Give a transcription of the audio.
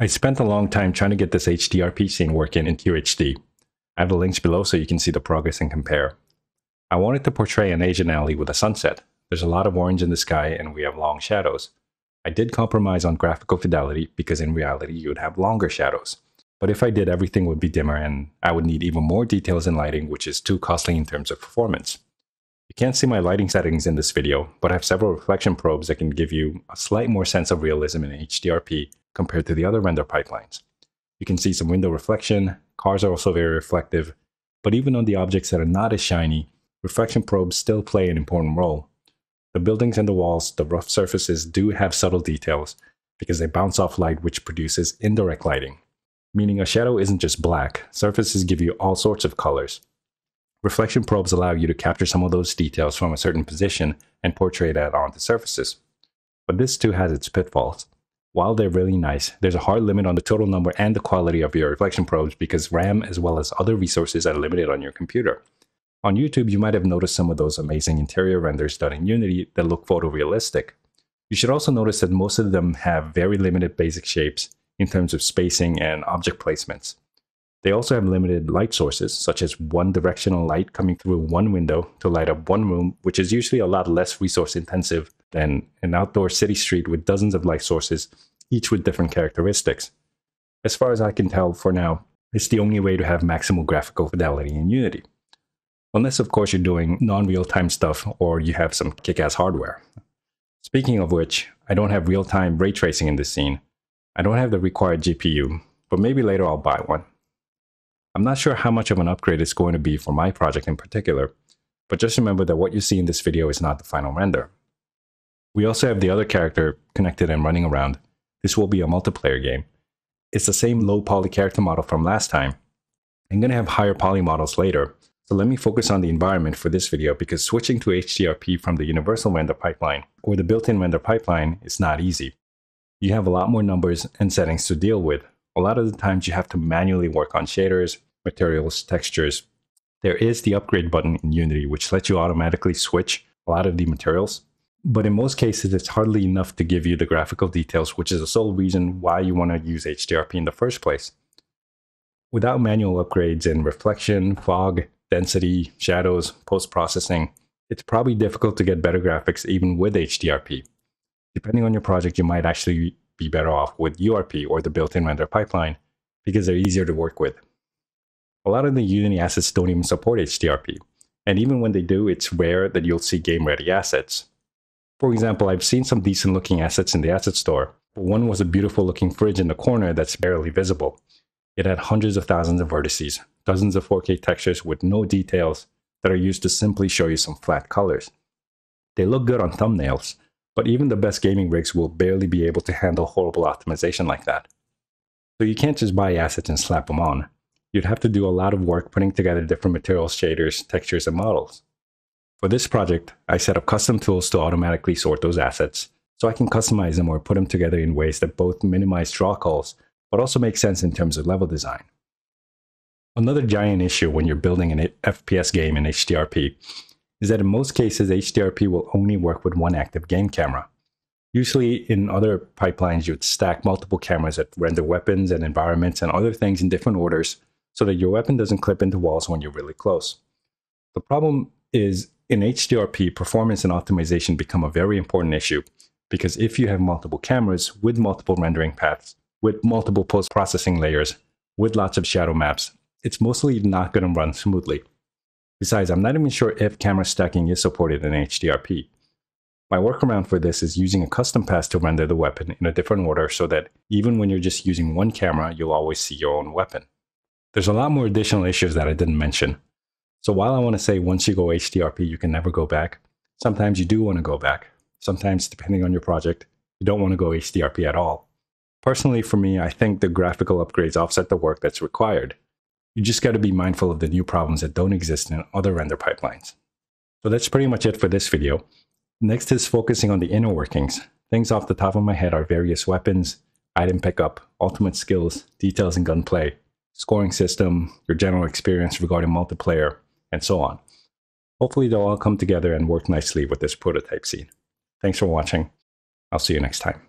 I spent a long time trying to get this HDRP scene working in QHD. I have the links below so you can see the progress and compare. I wanted to portray an Asian alley with a sunset. There's a lot of orange in the sky and we have long shadows. I did compromise on graphical fidelity because in reality you would have longer shadows. But if I did, everything would be dimmer and I would need even more details in lighting, which is too costly in terms of performance. You can't see my lighting settings in this video, but I have several reflection probes that can give you a slight more sense of realism in HDRP compared to the other render pipelines. You can see some window reflection, cars are also very reflective, but even on the objects that are not as shiny, reflection probes still play an important role. The buildings and the walls, the rough surfaces do have subtle details because they bounce off light which produces indirect lighting meaning a shadow isn't just black, surfaces give you all sorts of colors. Reflection probes allow you to capture some of those details from a certain position and portray that onto surfaces. But this too has its pitfalls. While they're really nice, there's a hard limit on the total number and the quality of your reflection probes because RAM as well as other resources are limited on your computer. On YouTube, you might have noticed some of those amazing interior renders done in Unity that look photorealistic. You should also notice that most of them have very limited basic shapes in terms of spacing and object placements. They also have limited light sources, such as one directional light coming through one window to light up one room, which is usually a lot less resource intensive than an outdoor city street with dozens of light sources, each with different characteristics. As far as I can tell for now, it's the only way to have maximal graphical fidelity in Unity. Unless, of course, you're doing non real time stuff or you have some kick ass hardware. Speaking of which, I don't have real time ray tracing in this scene, I don't have the required GPU, but maybe later I'll buy one. I'm not sure how much of an upgrade it's going to be for my project in particular, but just remember that what you see in this video is not the final render. We also have the other character connected and running around. This will be a multiplayer game. It's the same low poly character model from last time. I'm going to have higher poly models later, so let me focus on the environment for this video because switching to HDRP from the universal render pipeline or the built-in render pipeline is not easy you have a lot more numbers and settings to deal with. A lot of the times you have to manually work on shaders, materials, textures. There is the upgrade button in Unity, which lets you automatically switch a lot of the materials. But in most cases, it's hardly enough to give you the graphical details, which is the sole reason why you want to use HDRP in the first place. Without manual upgrades in reflection, fog, density, shadows, post processing, it's probably difficult to get better graphics even with HDRP depending on your project, you might actually be better off with URP or the built in render pipeline because they're easier to work with. A lot of the Unity assets don't even support HDRP, and even when they do, it's rare that you'll see game ready assets. For example, I've seen some decent looking assets in the asset store, but one was a beautiful looking fridge in the corner that's barely visible. It had hundreds of thousands of vertices, dozens of 4K textures with no details that are used to simply show you some flat colors. They look good on thumbnails, but even the best gaming rigs will barely be able to handle horrible optimization like that. So you can't just buy assets and slap them on. You'd have to do a lot of work putting together different materials, shaders, textures, and models. For this project, I set up custom tools to automatically sort those assets, so I can customize them or put them together in ways that both minimize draw calls, but also make sense in terms of level design. Another giant issue when you're building an FPS game in HDRP is that in most cases, HDRP will only work with one active game camera. Usually, in other pipelines, you would stack multiple cameras that render weapons and environments and other things in different orders so that your weapon doesn't clip into walls when you're really close. The problem is in HDRP, performance and optimization become a very important issue because if you have multiple cameras with multiple rendering paths, with multiple post processing layers, with lots of shadow maps, it's mostly not going to run smoothly. Besides, I'm not even sure if camera stacking is supported in HDRP. My workaround for this is using a custom path to render the weapon in a different order so that even when you're just using one camera, you'll always see your own weapon. There's a lot more additional issues that I didn't mention. So while I want to say once you go HDRP, you can never go back, sometimes you do want to go back. Sometimes, depending on your project, you don't want to go HDRP at all. Personally, for me, I think the graphical upgrades offset the work that's required. You just got to be mindful of the new problems that don't exist in other render pipelines. So that's pretty much it for this video. Next is focusing on the inner workings. Things off the top of my head are various weapons, item pickup, ultimate skills, details in gunplay, scoring system, your general experience regarding multiplayer, and so on. Hopefully they'll all come together and work nicely with this prototype scene. Thanks for watching. I'll see you next time.